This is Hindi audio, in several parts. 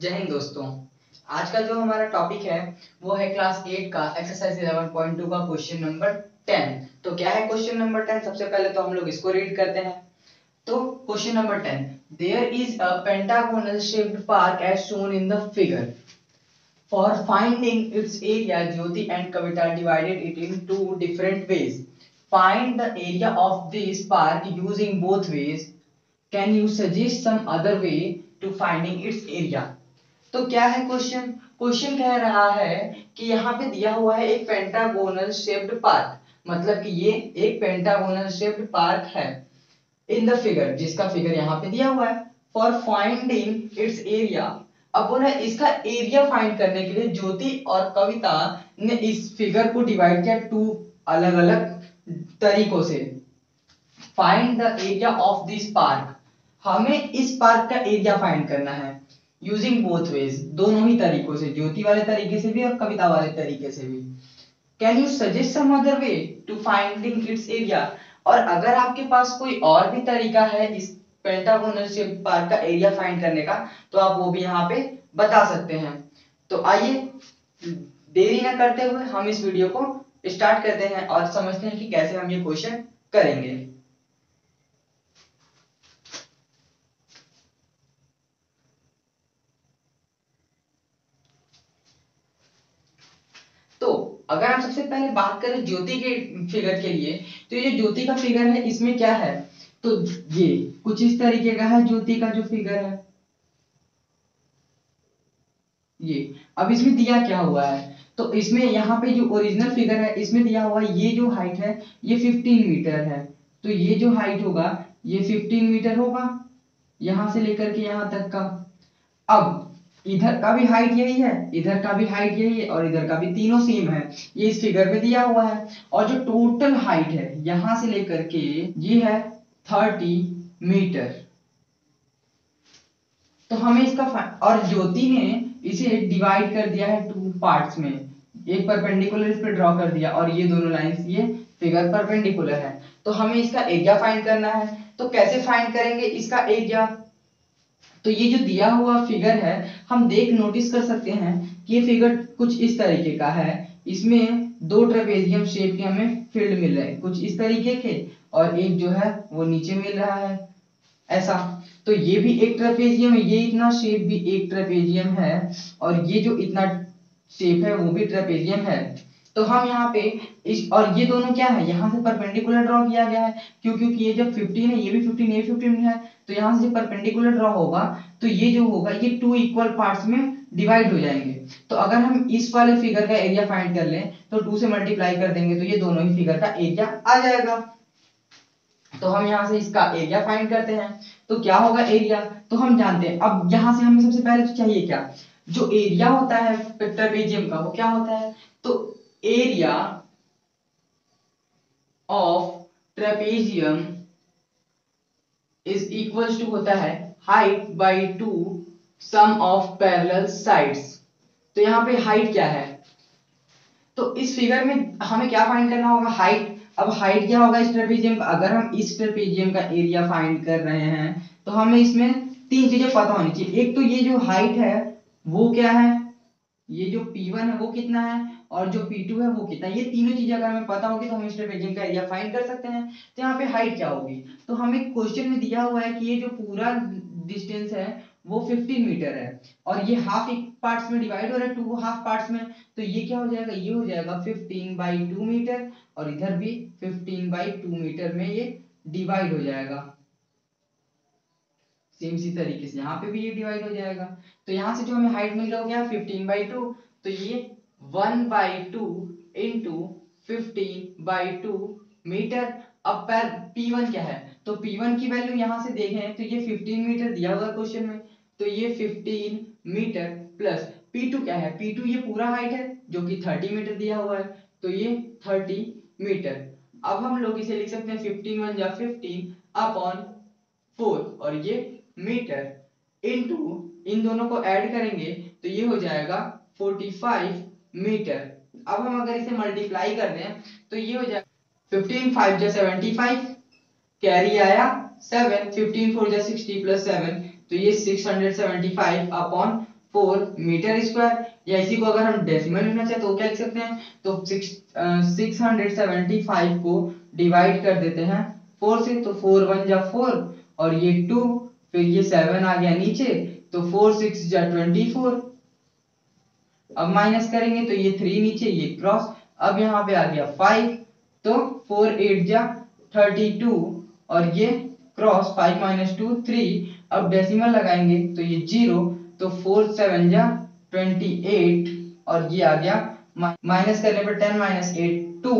जय हिंद दोस्तों। आज का जो हमारा टॉपिक है, वो है क्लास एट का एक्सरसाइज 11.2 का क्वेश्चन नंबर टेन तो क्या है क्वेश्चन नंबर टेन सबसे पहले तो हम लोग इसको रीड करते हैं। तो question number ten there is a pentagonal shaped park as shown in the figure for finding its area Jyoti and Kavita divided it in two different ways find the area of this park using both ways can you suggest some other way to finding its area तो क्या है क्वेश्चन क्वेश्चन कह रहा है कि यहाँ पे दिया हुआ है एक पेंटागोनल शेप्ड पार्क मतलब कि ये एक पेंटागोनल शेप्ड पार्क है इन द फिगर जिसका फिगर यहाँ पे दिया हुआ है फॉर फाइंडिंग इट्स एरिया अब बोला इसका एरिया फाइंड करने के लिए ज्योति और कविता ने इस फिगर को डिवाइड किया टू अलग अलग तरीकों से. Find the area of this park हमें इस पार्क का एरिया फाइंड करना है. यूजिंग बोथ वेज दोनों ही तरीकों से, ज्योति वाले तरीके से भी और कविता वाले तरीके से भी। Can you suggest some other way to finding its area और अगर आपके पास कोई और भी तरीका है इस पेंटागोनल शेप पार्क का एरिया फाइंड करने का तो आप वो भी यहाँ पे बता सकते हैं। तो आइए, देरी ना करते हुए हम इस वीडियो को स्टार्ट करते हैं और समझते हैं कि कैसे हम ये क्वेश्चन करेंगे तो अगर हम सबसे पहले बात करें ज्योति के फिगर के लिए तो ये ज्योति का फिगर है, इसमें क्या है? तो ये कुछ इस तरीके का है, ज्योति का जो फिगर है। ये, अब इसमें दिया क्या हुआ है? तो इसमें यहाँ पे जो ओरिजिनल फिगर है, इसमें दिया हुआ ये जो हाइट है, ये 15 मीटर है। तो ये जो हाइट होगा, ये 15 मीटर होगा, यहाँ से लेकर के यहाँ तक का। अब इधर का भी हाइट यही है, इधर का भी हाइट यही है और इधर का भी तीनों सेम है। ये इस फिगर में दिया हुआ है। और जो टोटल हाइट है, यहाँ से लेकर के ये है थर्टी मीटर तो हमें इसका और ज्योति ने इसे डिवाइड कर दिया है टू पार्ट्स में। एक परपेंडिकुलर इस पे ड्रॉ कर दिया और ये दोनों लाइंस ये फिगर परपेंडिकुलर है। तो हमें इसका एरिया फाइंड करना है। तो कैसे फाइंड करेंगे? इसका एरिया तो ये जो दिया हुआ फिगर है, हम देख नोटिस कर सकते हैं कि ये फिगर कुछ इस तरीके का है। इसमें दो ट्रेपेजियम शेप के हमें फ़ील्ड मिल रहे हैं। कुछ इस तरीके के और एक जो है, वो नीचे मिल रहा है। ऐसा। तो ये भी एक ट्रेपेजियम है, ये इतना शेप भी एक ट्रेपेजियम है और ये जो इतना शेप है, वो भी ट्रेपेजियम है। तो हम यहाँ पे इस, और ये दोनों क्या है? यहाँ से परपेंडिकुलर ड्रॉ किया गया है क्यों क्योंकि ये जब 15 है, ये भी 15 ये 15 है। तो यहाँ से परपेंडिकुलर ड्रॉ होगा तो ये जो होगा, ये टू इक्वल पार्ट्स में डिवाइड हो जाएँगे। तो अगर हम इस वाले फिगर का एरिया फाइंड कर लें तो टू से मल्टीप्लाई कर देंगे तो ये दोनों ही फिगर का एरिया आ जाएगा। तो हम यहाँ से इसका एरिया फाइंड करते हैं। तो क्या होगा एरिया तो हम जानते हैं, अब यहाँ से हमें सबसे पहले तो चाहिए क्या? जो एरिया होता है ट्रेपेजियम का, वो क्या होता है? तो area of trapezium is equals to होता है height by two sum of parallel sides तो यहाँ पे हाइट क्या है? तो इस फिगर में हमें क्या फाइंड करना होगा? हाइट अब हाइट क्या होगा इस ट्रेपेजियम का? अगर हम इस ट्रेपेजियम का एरिया फाइंड कर रहे हैं तो हमें इसमें तीन चीज़ें पता होनी चाहिए। एक तो ये जो हाइट है, वो क्या है? ये जो P1 है, वो कितना है? और जो P2 है वो कितना ये तीनों चीज़ें अगर हमें पता होगी तो हम इस ट्रेपेजियम का एरिया फाइंड कर सकते हैं। तो यहाँ पे हाइट क्या होगी? तो हमें क्वेश्चन में दिया हुआ है कि ये जो पूरा डिस्टेंस है, वो 15 मीटर है। और ये हाफ़ एक पार्ट्स में डिवाइड हो रहा है टू हाफ़ पार्ट्स में। तो ये क्या हो जाएगा? ये हो जाएगा 15 बाई टू मीटर और इधर भी 15 बाई टू मीटर में ये डिवाइड हो जाएगा। सेम इसी तरीके से यहाँ पे भी ये डिवाइड हो जाएगा। तो यहाँ से जो हमें हाइट मिल रहा हो गया फिफ्टीन बाई टू तो ये one by two into fifteen by two metre अब पर P1 क्या है? तो P1 की वैल्यू यहाँ से देखें तो ये 15 मीटर दिया हुआ क्वेश्चन में तो ये 15 मीटर प्लस P2 क्या है? P2 ये पूरा हाइट है, जो कि 30 मीटर दिया हुआ है तो ये 30 मीटर अब हम लोग इसे लिख सकते हैं 15 वन या 15 अपॉन फोर और ये मीटर इनटू इन दोनों को ऐड करेंगे तो ये हो जाएगा 45 मीटर। अब हम अगर इसे मल्टीप्लाई कर दें तो ये हो जाएगा 15 फाइव जा 75 कैरी आया 7 15 फोर जा 60 प्लस 7 तो ये 675 अपॉन फोर मीटर स्क्वायर या इसी को अगर हम डेसिमल लिखना चाहे तो क्या लिख सकते हैं? तो six six hundred seventy five को डिवाइड कर देते हैं फोर से तो फोर वन जा फोर और ये टू फिर ये सेवन आ गया नीचे तो फोर सिक्स जा ट्वेंटी फोर अब माइनस करेंगे तो ये थ्री नीचे, ये क्रॉस अब यहाँ पे आ गया फाइव तो फोर एट जा थर्टी टू और ये cross five minus two three अब डेसिमल लगाएँगे तो ये ज़ीरो तो फोर सेवन जा ट्वेंटी एट और ये आ गया माइनस करने पर टेन माइनस एट टू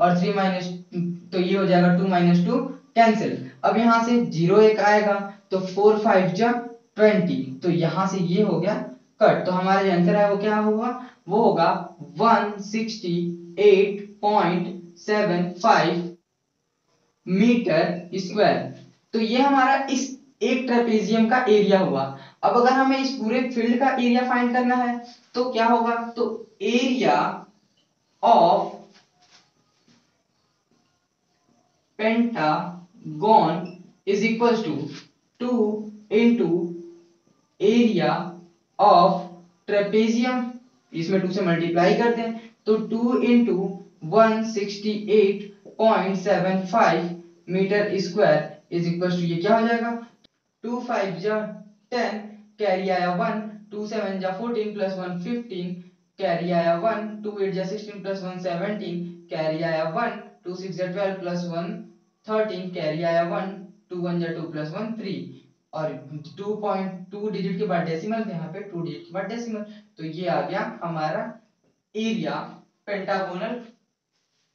और थ्री माइनस तो ये हो जाएगा टू माइनस टू कैंसिल अब यहाँ से ज़ीरो एक आएगा तो फोर फाइव जा ट्वेंटी तो यहाँ से ये हो गया कट। तो हमारा जो आंसर है वो क्या होगा वो होगा one sixty eight point seven five metre square. तो ये हमारा इस एक ट्रेपेजियम का एरिया हुआ। अब अगर हमें इस पूरे फ़ील्ड का एरिया फाइंड करना है तो क्या होगा? तो area of pentagon is equal to two into area of trapezium इसमें टू से मल्टीप्लाई करते हैं तो two into one sixty eight point seven five metre square is equal to ये क्या हो जाएगा? टू फाइव जा टेन कैरी आया वन टू सेवन जा fourteen plus one fifteen carry आया वन टू एट जा sixteen plus one seventeen carry आया वन टू सिक्स जा twelve plus one thirteen carry आया वन टू वन जा टू प्लस वन थ्री और 2.2 डिजिट के बाद डेसिमल यहाँ पे 2 डिजिट के बाद डेसिमल तो ये आ गया हमारा एरिया पेंटागोनल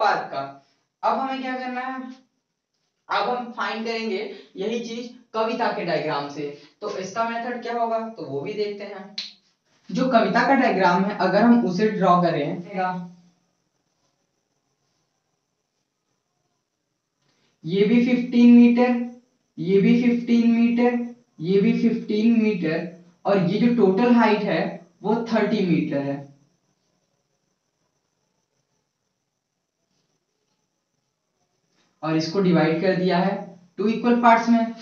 पार्क का। अब हमें क्या करना है? अब हम फाइंड करेंगे यही चीज़ कविता के डायग्राम से। तो इसका मेथड क्या होगा? तो वो भी देखते हैं। जो कविता का डायग्राम है अगर हम उसे ड्रॉ करें ये भी 15 मीटर ये भी 15 मीटर ये भी 15 मीटर और ये जो टोटल हाइट है, वो 30 मीटर है। और इसको डिवाइड कर दिया है टू इक्वल पार्ट्स में।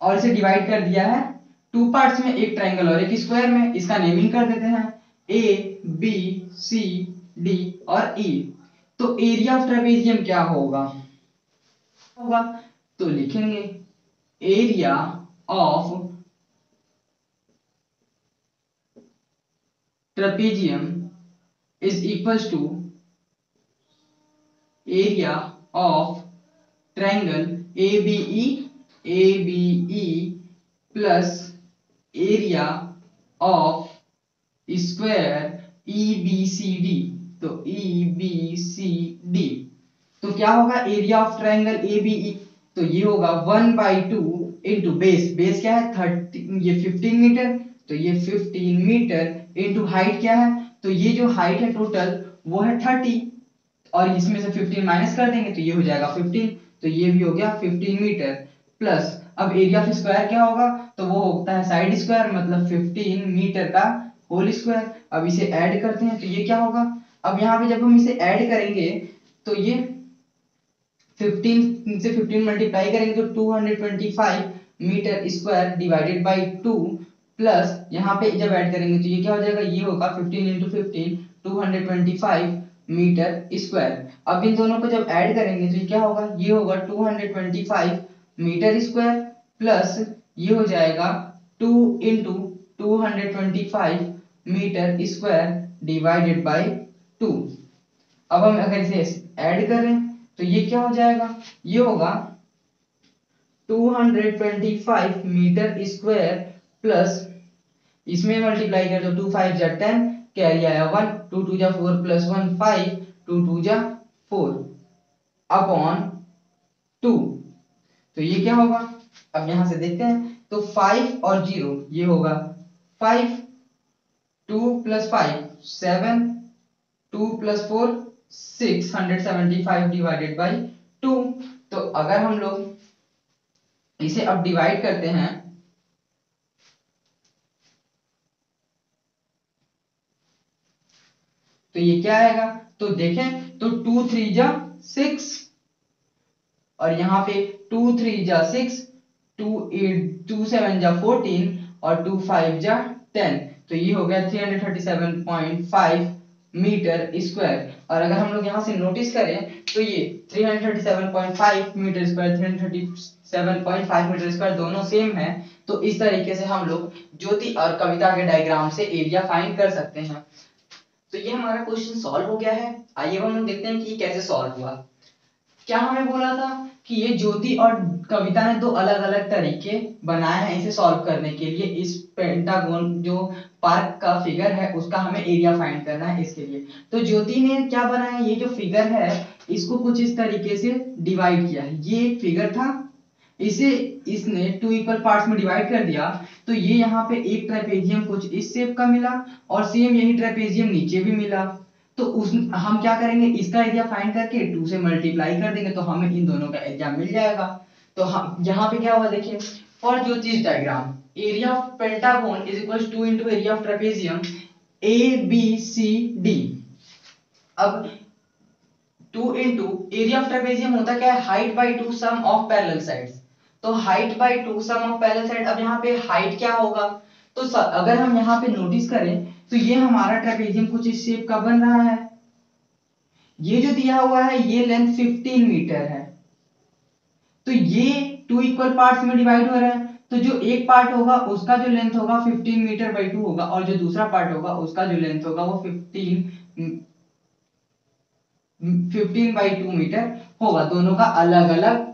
और इसे डिवाइड कर दिया है टू पार्ट्स में एक ट्राइंगल और एक स्क्वायर में। इसका नेमिंग कर देते हैं। ए बी सी डी और ई e. तो एरिया ऑफ़ ट्रेपेजियम क्या होगा? होगा तो लिखेंगे area of trapezium is equals to area of triangle A B E A B E plus area of square E B C D तो ई बी सी डी तो क्या होगा? Area of triangle A B E तो ये होगा one by two into base base क्या है? थर्टी ये फिफ्टीन मीटर तो ये फिफ्टीन मीटर इंटू हाइट क्या है? तो ये जो हाइट है टोटल वो है थर्टी और इसमें से फिफ्टीन माइनस कर देंगे तो ये हो जाएगा फिफ्टीन तो ये भी हो गया फिफ्टीन मीटर प्लस अब एरिया ऑफ़ स्क्वायर क्या होगा? तो वो होता है साइड स्क्वायर मतलब फिफ्टीन मीटर का होल स्क्वायर अब इसे ऐड करते हैं तो ये क्या होगा? अब यहाँ पे जब हम इसे ऐड करेंगे तो ये 15 से 15 मल्टीप्लाई करेंगे तो 225 metre square divided by 2 plus यहाँ पे जब ऐड करेंगे तो ये क्या हो जाएगा? ये होगा 15 into fifteen two metre square अब इन दोनों को जब ऐड करेंगे तो ये क्या होगा? ये होगा 225 मीटर स्क्वायर प्लस ये हो जाएगा 2 into two metre square divided by 2 अब हम अगर इसे ऐड करें तो ये क्या हो जाएगा? ये होगा 225 मीटर स्क्वायर प्लस इसमें मल्टीप्लाई कर दो टू फाइव जा टेन कैरी आया वन टू टू जा four plus one five two two जा फोर अपॉन टू तो ये क्या होगा? अब यहाँ से देखते हैं तो फाइव और ज़ीरो ये होगा five two plus five seven two plus four 675 divided by two तो अगर हम लोग इसे अब डिवाइड करते हैं तो ये क्या आएगा? तो देखें तो टू थ्री जा सिक्स और यहाँ पे टू थ्री जा six two eight two seven जा फोर्टीन और टू फाइव जा टेन तो ये हो गया three hundred thirty seven point five metre square. और अगर हम लोग यहाँ से नोटिस करें तो ये 337.5 मीटर स्क्वायर 337.5 मीटर स्क्वायर दोनों सेम है। तो इस तरीके से हम लोग ज्योति और कविता के डायग्राम से एरिया फाइंड कर सकते हैं। तो ये हमारा क्वेश्चन सॉल्व हो गया है। आइए हम लोग देखते हैं कि कैसे सॉल्व हुआ। क्या हमें बोला था? कि ये ज्योति और कविता ने दो अलग अलग तरीके बनाए हैं इसे सॉल्व करने के लिए। इस पेंटागोन जो पार्क का फिगर है, उसका हमें एरिया फाइंड करना है इसके लिए। तो ज्योति ने क्या बनाया? ये जो फिगर है, इसको कुछ इस तरीके से डिवाइड किया है। ये एक फिगर था। इसे, इसने टू इक्वल पार्ट्स में डिवाइड कर दिया। तो ये यहाँ पे एक ट्रेपेजियम कुछ इस शेप का मिला और सेम यही ट्रेपेजियम नीचे भी मिला। तो उस, हम क्या करेंगे? इसका एरिया फाइंड करके टू से मल्टीप्लाई कर देंगे तो हमें इन दोनों का एरिया मिल जाएगा। तो हम, यहाँ पे क्या हुआ देखिए for Jyoti's diagram area of pentagon is equal to into area of trapezium A B C D अब two into area of trapezium होता क्या है? Height by two sum of parallel sides तो height by two sum of parallel side अब यहाँ पे हाइट क्या होगा? तो अगर हम यहाँ पे नोटिस करें तो ये हमारा ट्रेपेजियम कुछ इस शेप का बन रहा है। ये जो दिया हुआ है, ये लेंथ 15 मीटर है। तो ये टू इक्वल पार्ट्स में डिवाइड हो रहा है। तो जो एक पार्ट होगा, उसका जो लेंथ होगा 15 मीटर बाई टू होगा, और जो दूसरा पार्ट होगा, उसका जो लेंथ होगा वो 15 15 बाई टू मीटर होगा। दोनों का अलग अलग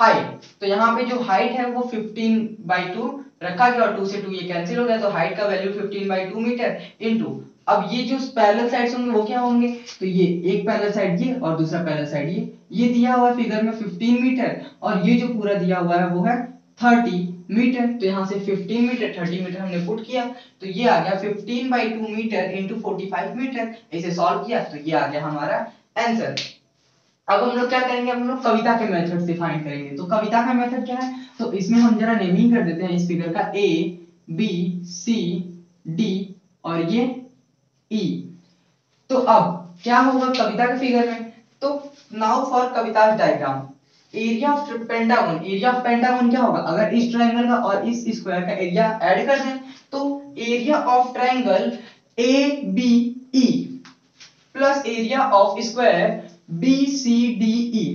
हाइट तो यहाँ पे जो हाइट है वो 15 बाई टू रखा गया और टू से टू ये कैंसिल हो गया तो हाइट का value 15 by two metre into अब ये जो पैरेलल साइड्स होंगे, वो क्या होंगे? तो ये एक पैरेलल साइड ये और दूसरा पैरेलल साइड ये। ये दिया हुआ फिगर में 15 मीटर और ये जो पूरा दिया हुआ है, वो है 30 मीटर तो यहाँ से 15 मीटर 30 मीटर हमने पुट किया। तो ये आ गया 15 by two metre into metre इसे सॉल्व किया तो ये आ गया हमारा आंसर अब हम लोग क्या करेंगे? हम लोग कविता के मेथड से फाइंड करेंगे। तो कविता का मेथड क्या है? तो इसमें हम जरा नेमिंग कर देते हैं इस फिगर का। ए बी सी डी और ये ई तो अब क्या होगा कविता के फिगर में? तो now for Kavita diagram area of pentagon area of pentagon क्या होगा? अगर इस ट्रायंगल का और इस स्क्वायर का एरिया ऐड कर दें तो area of triangle A B E plus area of square B C D E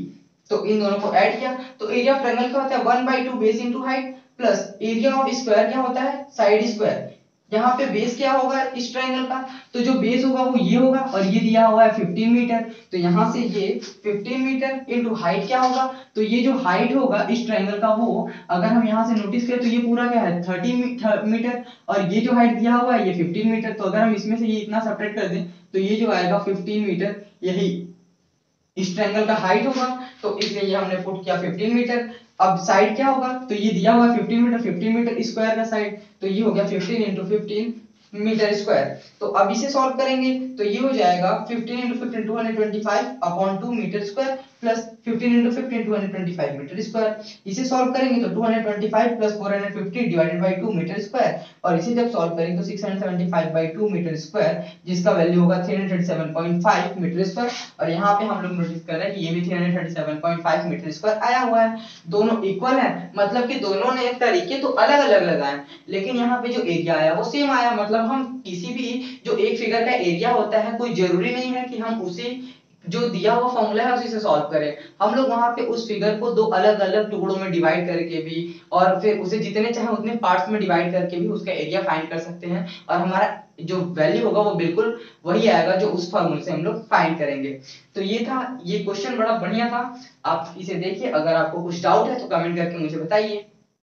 तो इन दोनों को ऐड किया। तो एरिया ऑफ़ ट्रायंगल क्या होता है? One by two base into height plus area of square क्या होता है? साइड स्क्वायर यहाँ पे बेस क्या होगा इस ट्रायंगल का? तो जो बेस होगा वो ये होगा और ये दिया हुआ है 15 मीटर तो यहाँ से ये 15 मीटर इनटू हाइट क्या होगा? तो ये जो हाइट होगा इस ट्रायंगल का वो, अगर हम यहाँ से नोटिस करें तो ये पूरा क्या है? 30 मीटर और ये जो हाइट दिया हुआ है ये 15 मीटर तो अगर हम इसमें से ये इतना सपरेट कर दें तो ये जो आएगा 15 मीटर यही इस ट्रायंगल का हाइट होगा तो इसलिए ये हमने पुट किया 15 मीटर अब साइड क्या होगा? तो ये दिया हुआ है 15 मीटर 15 मीटर स्क्वायर का साइड तो ये हो गया 15 इंटू फिफ्टीन मीटर स्क्वायर। तो अब इसे सॉल्व करेंगे तो ये हो जाएगा 15 into fifteen two hundred twenty five upon two metre square plus 15 into fifteen two hundred twenty five metre square इसे सॉल्व करेंगे तो 225 plus 450 divided by two metre square और इसे जब सॉल्व करेंगे तो 675 बाई टू मीटर स्क्वायर जिसका वैल्यू होगा 337.5 मीटर स्क्वायर और यहाँ पे हम लोग नोटिस कर रहे हैं कि ये भी 337.5 मीटर स्क्वायर आया हुआ है। दोनों इक्वल है मतलब कि दोनों ने तरीके तो अलग अलग लगाए लेकिन यहाँ पे जो एरिया आया, वो सेम आया मतलब हम किसी भी जो एक फिगर का एरिया होता है, कोई ज़रूरी नहीं है कि हम उसे जो दिया हुआ फॉर्मूला है उसी से सॉल्व करें। हम लोग वहाँ पे उस फिगर को दो अलग अलग टुकड़ों में डिवाइड करके भी और फिर उसे जितने चाहे उतने पार्ट्स में डिवाइड करके भी उसका एरिया फाइंड कर सकते हैं और हमारा जो वैल्यू होगा वो बिल्कुल वही आएगा जो उस फॉर्मूले से हम लोग फाइंड करेंगे। तो ये था, ये क्वेश्चन बड़ा बढ़िया था। आप इसे देखिए, अगर आपको कुछ डाउट है तो कमेंट करके मुझे बताइए।